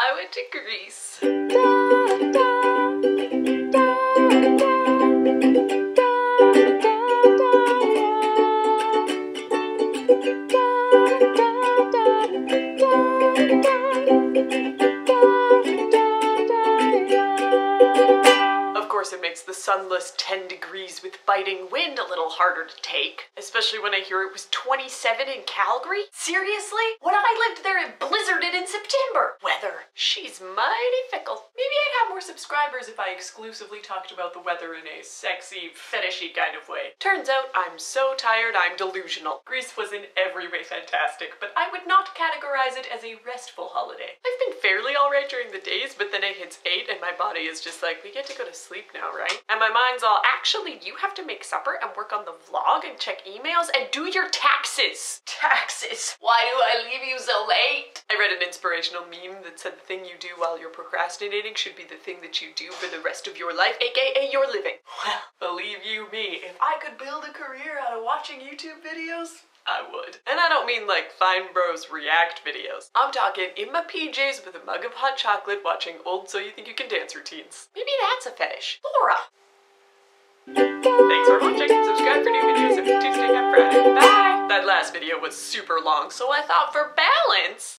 I went to Greece. Of course, it makes the sunless 10 degrees with biting wind a little harder to take, especially when I hear it was 27 in Calgary. Seriously? When I lived there, it blizzarded in September. Mighty fickle. Maybe I'd have more subscribers if I exclusively talked about the weather in a sexy, fetishy kind of way. Turns out I'm so tired I'm delusional. Greece was in every way fantastic, but I would not categorize it as a restful holiday. I've been fairly alright during the days, but then it hits 8 and my body is just like, we get to go to sleep now, right? And my mind's all, actually, you have to make supper and work on the vlog and check emails and do your taxes. Taxes. Why do I leave you so late? I read an inspirational meme that said the thing you do while you're procrastinating should be the thing that you do for the rest of your life, aka your living. Well, believe you me, if I could build a career out of watching YouTube videos, I would. And I don't mean like Fine Bros react videos. I'm talking in my PJs with a mug of hot chocolate watching old So You Think You Can Dance routines. Maybe that's a fetish. Laura. Thanks for watching. And subscribe for new videos every Tuesday and Friday. Bye! That last video was super long, so I thought for balance,